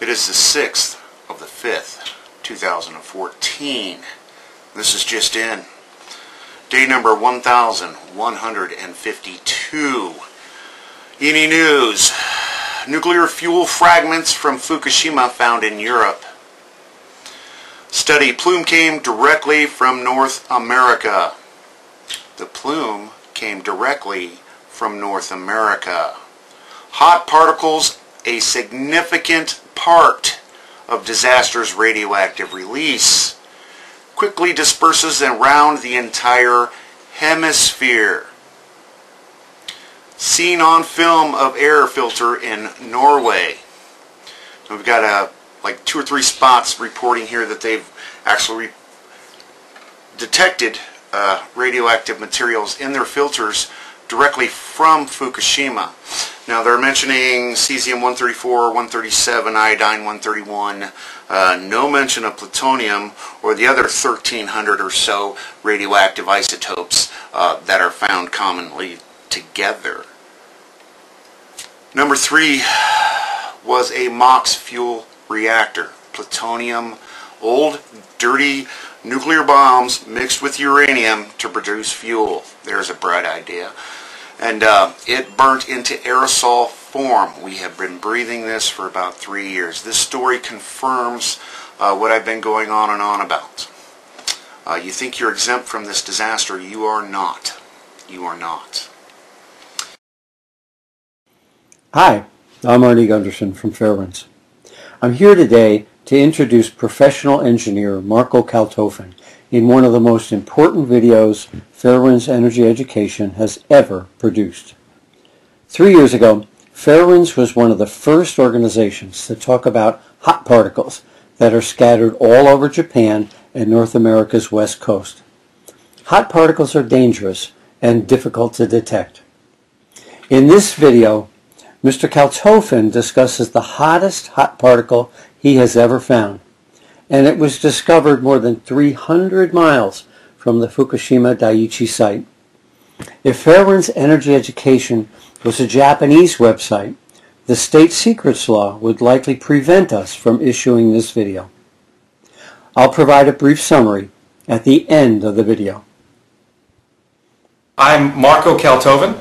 It is the 6th of the 5th, 2014. This is just in. Day number 1152. ENE News. Nuclear fuel fragments from Fukushima found in Europe. Study plume came directly from North America. The plume came directly from North America. Hot particles, a significant part of disaster's radioactive release, quickly disperses around the entire hemisphere. Seen on film of air filter in Norway. We've got a like two or three spots reporting here that they've actually detected uh, radioactive materials in their filters directly from Fukushima. Now they're mentioning cesium-134, 137, iodine-131, uh, no mention of plutonium or the other 1,300 or so radioactive isotopes uh, that are found commonly together. Number three was a MOX fuel reactor. Plutonium, old, dirty nuclear bombs mixed with uranium to produce fuel. There's a bright idea and uh, it burnt into aerosol form. We have been breathing this for about three years. This story confirms uh, what I've been going on and on about. Uh, you think you're exempt from this disaster. You are not. You are not. Hi, I'm Arnie Gundersen from Fairewinds. I'm here today to introduce professional engineer Marco Kaltofen in one of the most important videos Fairewinds Energy Education has ever produced. Three years ago, Fairewinds was one of the first organizations to talk about hot particles that are scattered all over Japan and North America's west coast. Hot particles are dangerous and difficult to detect. In this video, Mr. Kaltofen discusses the hottest hot particle he has ever found and it was discovered more than 300 miles from the Fukushima Daiichi site. If Fairewinds Energy Education was a Japanese website, the state secrets law would likely prevent us from issuing this video. I'll provide a brief summary at the end of the video. I'm Marco Kaltofen.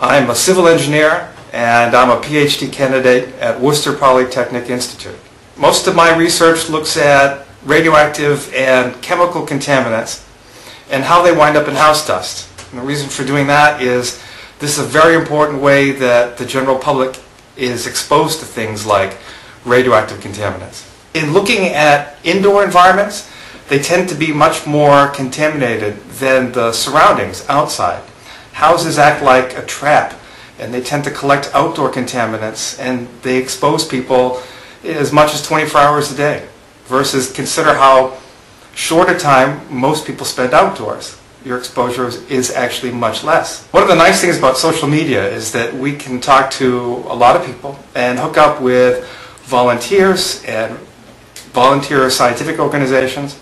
I'm a civil engineer and I'm a PhD candidate at Worcester Polytechnic Institute. Most of my research looks at radioactive and chemical contaminants and how they wind up in house dust. And the reason for doing that is this is a very important way that the general public is exposed to things like radioactive contaminants. In looking at indoor environments, they tend to be much more contaminated than the surroundings outside. Houses act like a trap and they tend to collect outdoor contaminants and they expose people as much as 24 hours a day versus consider how short a time most people spend outdoors. Your exposure is actually much less. One of the nice things about social media is that we can talk to a lot of people and hook up with volunteers and volunteer scientific organizations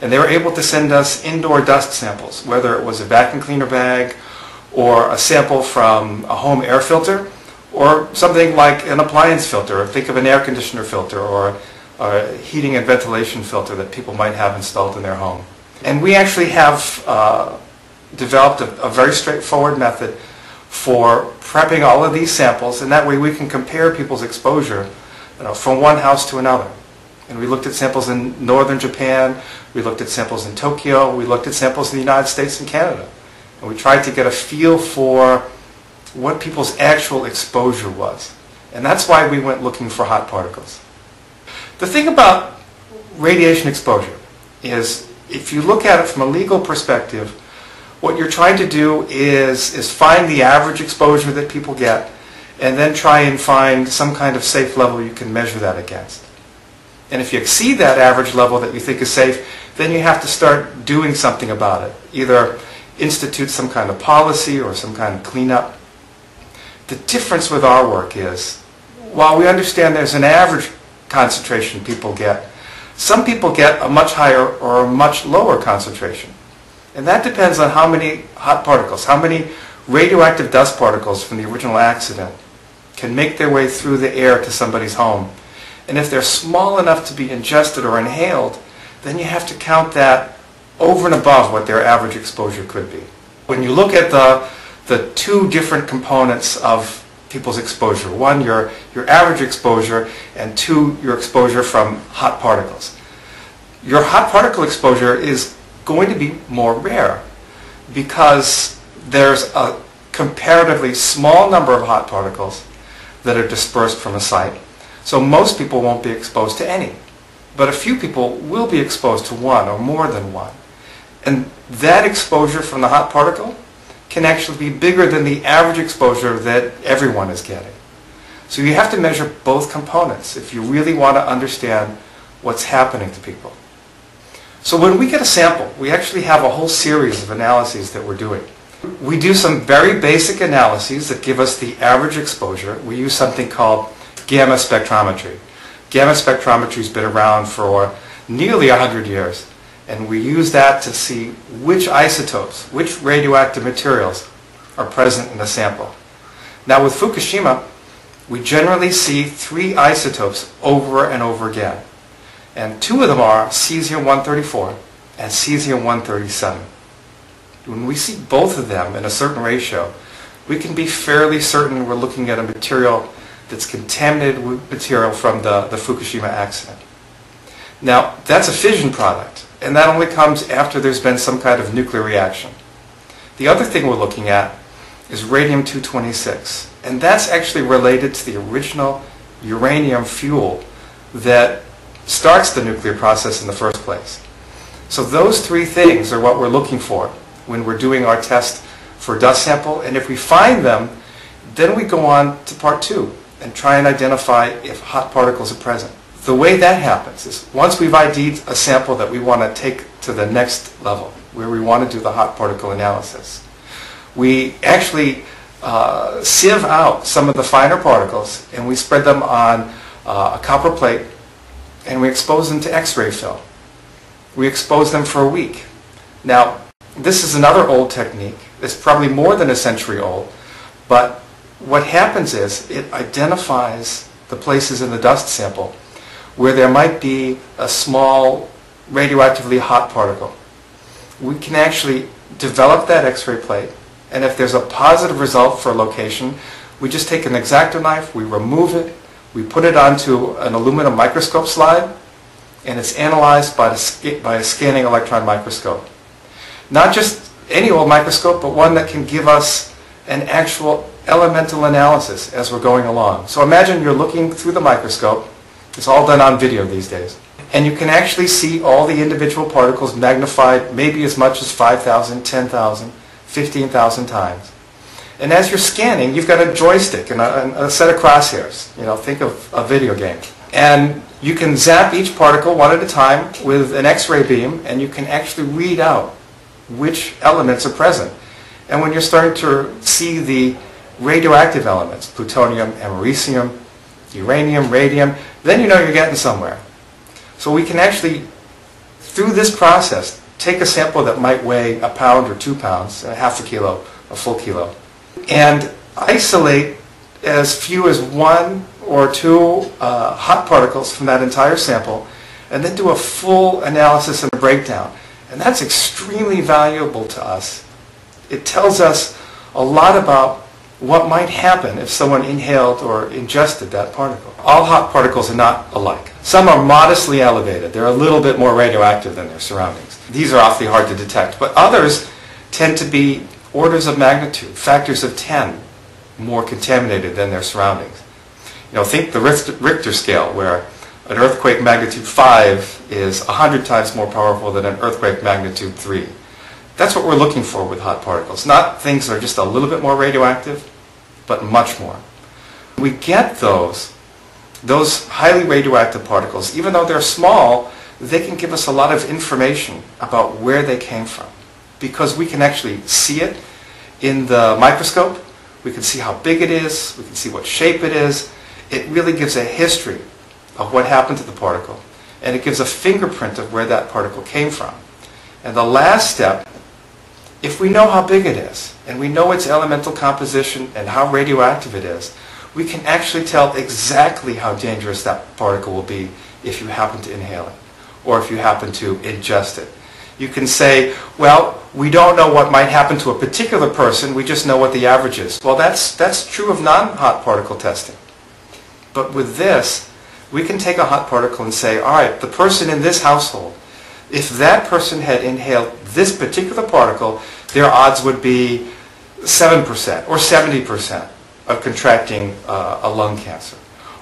and they were able to send us indoor dust samples, whether it was a vacuum cleaner bag or a sample from a home air filter or something like an appliance filter, think of an air conditioner filter, or a heating and ventilation filter that people might have installed in their home. And we actually have uh, developed a, a, very straightforward method for prepping all of these samples, and that way we can compare people's exposure you know, from one house to another. And we looked at samples in northern Japan, we looked at samples in Tokyo, we looked at samples in the United States and Canada. And we tried to get a feel for what people's actual exposure was. And that's why we went looking for hot particles. The thing about radiation exposure is if you look at it from a legal perspective, what you're trying to do is, is find the average exposure that people get and then try and find some kind of safe level you can measure that against. And if you exceed that average level that you think is safe, then you have to start doing something about it. Either institute some kind of policy or some kind of cleanup the difference with our work is, while we understand there's an average concentration people get, some people get a much higher or a much lower concentration. And that depends on how many hot particles, how many radioactive dust particles from the original accident can make their way through the air to somebody's home And if they're small enough to be ingested or inhaled, then you have to count that over and above what their average exposure could be. When you look at the, the two different components of people's exposure, one, your, your average exposure, and two, your exposure from hot particles. Your hot particle exposure is going to be more rare because there's a comparatively small number of hot particles that are dispersed from a site. So most people won't be exposed to any. But a few people will be exposed to one or more than one. And that exposure from the hot particle can actually be bigger than the average exposure that everyone is getting. So you have to measure both components if you really want to understand what's happening to people. So when we get a sample, we actually have a whole series of analyses that we're doing. We do some very basic analyses that give us the average exposure. We use something called gamma spectrometry. Gamma spectrometry has been around for nearly 100 years. And we use that to see which isotopes, which radioactive materials are present in the sample. Now with Fukushima, we generally see three isotopes over and over again. And two of them are cesium-134 and cesium-137. When we see both of them in a certain ratio, we can be fairly certain we're looking at a material that's contaminated with material from the, the Fukushima accident. Now, that's a fission product, and that only comes after there's been some kind of nuclear reaction. The other thing we're looking at is radium-226, and that's actually related to the original uranium fuel that starts the nuclear process in the first place. So those three things are what we're looking for when we're doing our test for dust sample, and if we find them, then we go on to part two and try and identify if hot particles are present. The way that happens is once we've ID'd a sample that we want to take to the next level, where we want to do the hot particle analysis, we actually uh, sieve out some of the finer particles and we spread them on uh, a copper plate and we expose them to X-ray film. We expose them for a week. Now, this is another old technique. It's probably more than a century old, but what happens is it identifies the places in the dust sample where there might be a small radioactively hot particle. We can actually develop that X-ray plate, and if there's a positive result for a location, we just take an X-Acto knife, we remove it, we put it onto an aluminum microscope slide, and it's analyzed by, the, by a scanning electron microscope. Not just any old microscope, but one that can give us an actual elemental analysis as we're going along. So imagine you're looking through the microscope. It's all done on video these days. And you can actually see all the individual particles magnified maybe as much as 5,000, 10,000, 15,000 times. And as you're scanning, you've got a joystick and a, and a, set of crosshairs. You know, think of a video game. And you can zap each particle one at a time with an X-ray beam, and you can actually read out which elements are present. And when you're starting to see the radioactive elements, plutonium, americium, uranium, radium, then you know you're getting somewhere. So we can actually, through this process, take a sample that might weigh a pound or two pounds, a half a kilo, a full kilo, and isolate as few as one or two uh, hot particles from that entire sample, and then do a full analysis and a breakdown. And that's extremely valuable to us. It tells us a lot about what might happen if someone inhaled or ingested that particle. All hot particles are not alike. Some are modestly elevated. They're a little bit more radioactive than their surroundings. These are awfully hard to detect. But others tend to be orders of magnitude, factors of 10 more contaminated than their surroundings. You know, think the Richter scale where an earthquake magnitude 5 is 100 times more powerful than an earthquake magnitude 3. That's what we're looking for with hot particles. Not things that are just a little bit more radioactive, but much more. We get those, those highly radioactive particles, even though they're small, they can give us a lot of information about where they came from. Because we can actually see it in the microscope, we can see how big it is, we can see what shape it is. It really gives a history of what happened to the particle, and it gives a fingerprint of where that particle came from. And the last step if we know how big it is, and we know its elemental composition and how radioactive it is, we can actually tell exactly how dangerous that particle will be if you happen to inhale it or if you happen to ingest it. You can say, well, we don't know what might happen to a particular person, we just know what the average is. Well, that's, that's true of non-hot particle testing. But with this, we can take a hot particle and say, all right, the person in this household, if that person had inhaled this particular particle, their odds would be 7% or 70% of contracting uh, a lung cancer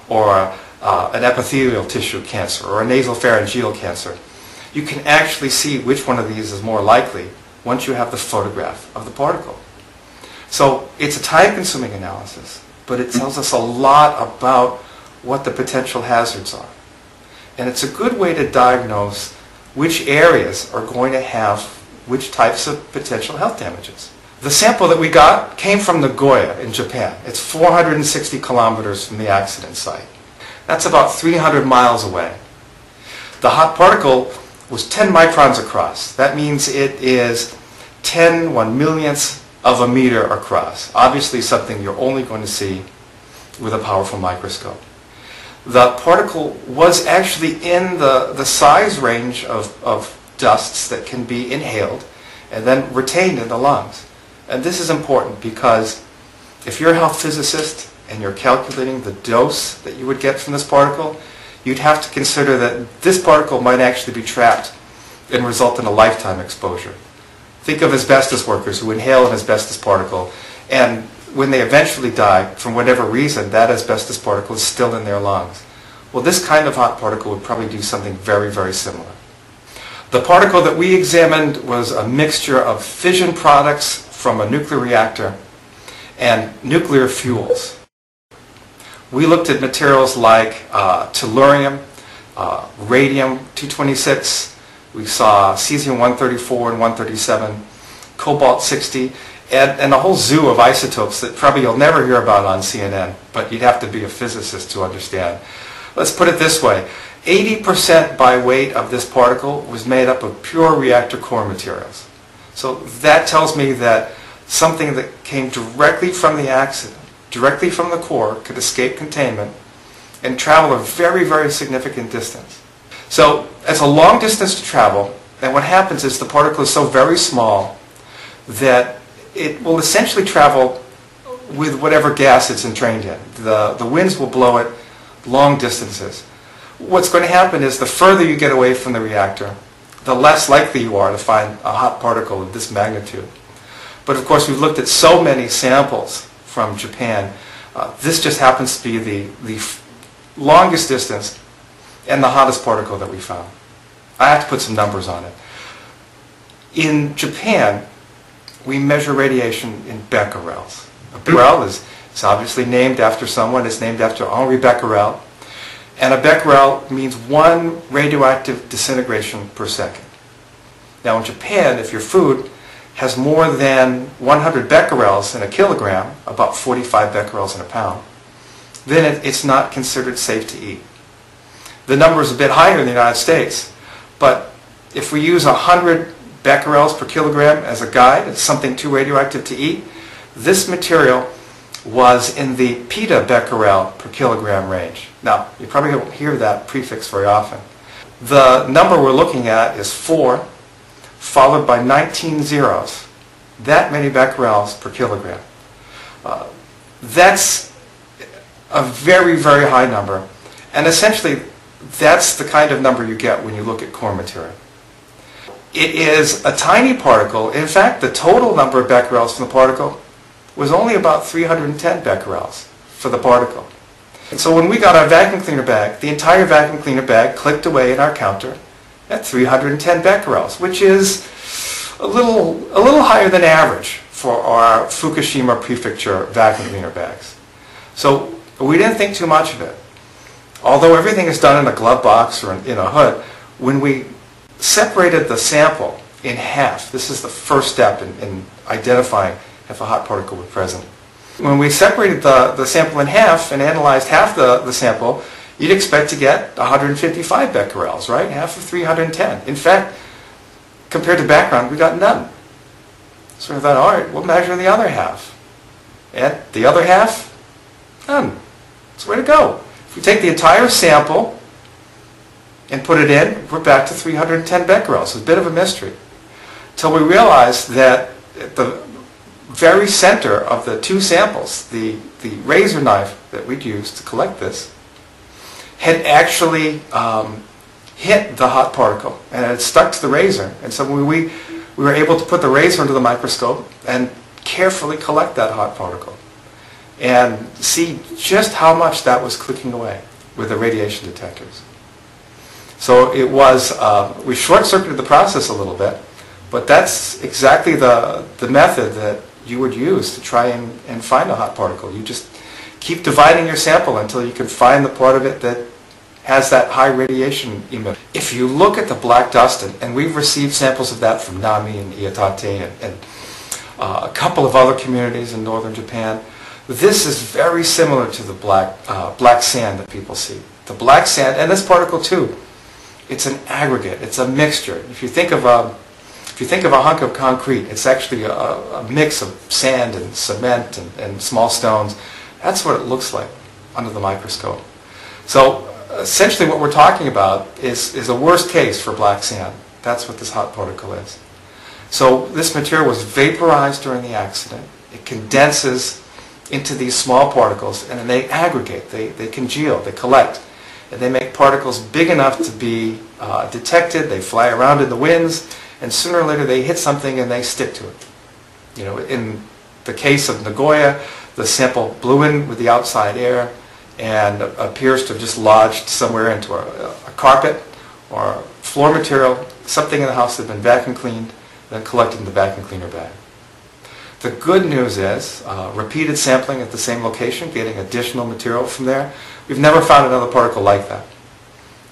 or uh, an epithelial tissue cancer or a nasopharyngeal cancer. You can actually see which one of these is more likely once you have the photograph of the particle. So it's a time-consuming analysis, but it tells us a lot about what the potential hazards are. And it's a good way to diagnose which areas are going to have which types of potential health damages. The sample that we got came from Nagoya in Japan. It's 460 kilometers from the accident site. That's about 300 miles away. The hot particle was 10 microns across. That means it is 10 one millionths of a meter across. Obviously something you're only going to see with a powerful microscope. The particle was actually in the, the size range of, of dusts that can be inhaled and then retained in the lungs. And this is important because if you're a health physicist and you're calculating the dose that you would get from this particle, you'd have to consider that this particle might actually be trapped and result in a lifetime exposure. Think of asbestos workers who inhale an asbestos particle and when they eventually die, from whatever reason, that asbestos particle is still in their lungs. Well, this kind of hot particle would probably do something very, very similar. The particle that we examined was a mixture of fission products from a nuclear reactor and nuclear fuels. We looked at materials like uh, tellurium, uh, radium-226, we saw cesium-134 and 137, cobalt-60, and, and a whole zoo of isotopes that probably you'll never hear about on CNN, but you'd have to be a physicist to understand. Let's put it this way. 80% by weight of this particle was made up of pure reactor core materials. So that tells me that something that came directly from the accident, directly from the core, could escape containment and travel a very, very significant distance. So it's a long distance to travel, and what happens is the particle is so very small that it will essentially travel with whatever gas it's entrained in. The, the winds will blow it long distances. What's going to happen is the further you get away from the reactor, the less likely you are to find a hot particle of this magnitude. But of course, we've looked at so many samples from Japan. Uh, this just happens to be the, the longest distance and the hottest particle that we found. I have to put some numbers on it. In Japan, we measure radiation in becquerels. A becquerel is obviously named after someone. It's named after Henri Becquerel. And a becquerel means one radioactive disintegration per second. Now in Japan, if your food has more than 100 becquerels in a kilogram, about 45 becquerels in a pound, then it, it's not considered safe to eat. The number is a bit higher in the United States, but if we use 100 becquerels per kilogram as a guide, it's something too radioactive to eat, this material was in the petabecquerel per kilogram range. Now, you probably don't hear that prefix very often. The number we're looking at is 4 followed by 19 zeros. That many becquerels per kilogram. Uh, that's a very, very high number. And essentially, that's the kind of number you get when you look at core material. It is a tiny particle. In fact, the total number of becquerels from the particle was only about 310 becquerels for the particle. And so when we got our vacuum cleaner bag, the entire vacuum cleaner bag clicked away in our counter at 310 becquerels, which is a little, a little higher than average for our Fukushima prefecture vacuum cleaner bags. So we didn't think too much of it. Although everything is done in a glove box or in a hood, when we separated the sample in half, this is the first step in, in identifying if a hot particle was present. When we separated the, the sample in half and analyzed half the, the sample, you'd expect to get 155 becquerels, right? Half of 310. In fact, compared to background, we got none. So we thought, all right, we'll measure the other half. And the other half, none. It's way to go. If we take the entire sample and put it in, we're back to 310 becquerels. It's a bit of a mystery. Till we realized that at the very center of the two samples, the, the razor knife that we'd used to collect this, had actually um, hit the hot particle and it stuck to the razor. And so we, we, we were able to put the razor into the microscope and carefully collect that hot particle and see just how much that was clicking away with the radiation detectors. So it was, uh, we short-circuited the process a little bit, but that's exactly the, the method that you would use to try and, and find a hot particle. You just keep dividing your sample until you can find the part of it that has that high radiation emitter. If you look at the black dust, and, and we've received samples of that from Namie and Iitate and, and uh, a couple of other communities in northern Japan, this is very similar to the black, uh, black sand that people see. The black sand, and this particle too, it's an aggregate, it's a mixture. If you think of a, if you think of a hunk of concrete, it's actually a, a mix of sand and cement and, and small stones. That's what it looks like under the microscope. So essentially what we're talking about is, is a worst case for black sand. That's what this hot particle is. So this material was vaporized during the accident. It condenses into these small particles and then they aggregate, they, they congeal, they collect. And they make particles big enough to be uh, detected, they fly around in the winds, and sooner or later they hit something and they stick to it. You know, in the case of Nagoya, the sample blew in with the outside air and appears to have just lodged somewhere into a, a carpet or floor material, something in the house that had been vacuum cleaned, then collected in the vacuum cleaner bag. The good news is uh, repeated sampling at the same location, getting additional material from there, we've never found another particle like that.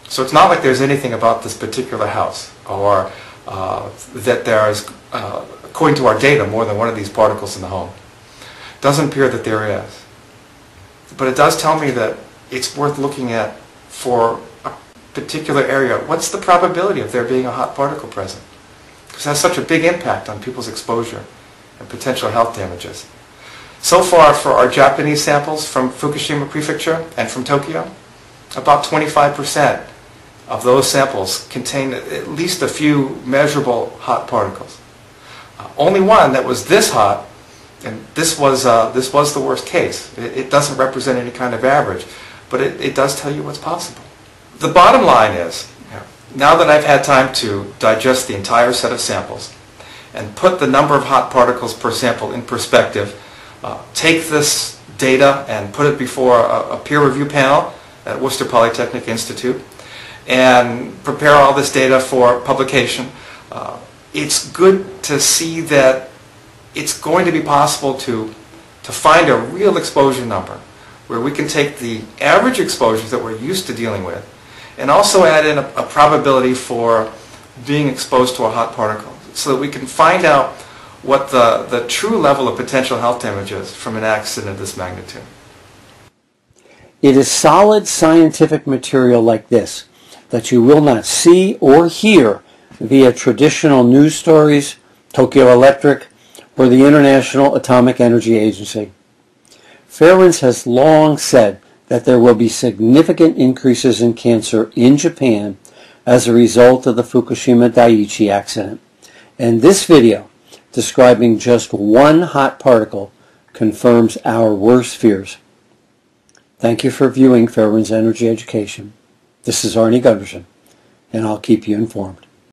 So it's not like there's anything about this particular house or uh, that there is, uh, according to our data, more than one of these particles in the home. Doesn't appear that there is. But it does tell me that it's worth looking at for a particular area. What's the probability of there being a hot particle present? Because it has such a big impact on people's exposure and potential health damages. So far for our Japanese samples from Fukushima Prefecture and from Tokyo, about 25% of those samples contain at least a few measurable hot particles. Uh, only one that was this hot, and this was, uh, this was the worst case. It, it, doesn't represent any kind of average, but it, it does tell you what's possible. The bottom line is, now that I've had time to digest the entire set of samples, and put the number of hot particles per sample in perspective, uh, take this data and put it before a, a, peer review panel at Worcester Polytechnic Institute and prepare all this data for publication. Uh, it's good to see that it's going to be possible to, to find a real exposure number where we can take the average exposures that we're used to dealing with and also add in a, a probability for being exposed to a hot particle so that we can find out what the, the true level of potential health damage is from an accident of this magnitude. It is solid scientific material like this that you will not see or hear via traditional news stories, Tokyo Electric, or the International Atomic Energy Agency. Fairewinds has long said that there will be significant increases in cancer in Japan as a result of the Fukushima Daiichi accident. And this video, describing just one hot particle, confirms our worst fears. Thank you for viewing Fairewinds Energy Education. This is Arnie Gundersen, and I'll keep you informed.